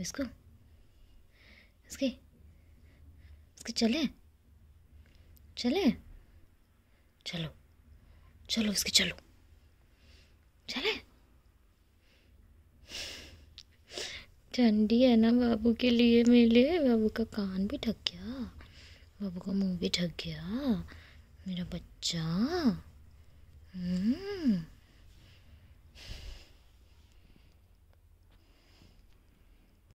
इसको, इसके इसके चले चले, चलो चलो इसके चलो, चले। ठंडी है ना बाबू के लिए मिले, बाबू का कान भी ढक गया, बाबू का मुँह भी ढक गया, मेरा बच्चा।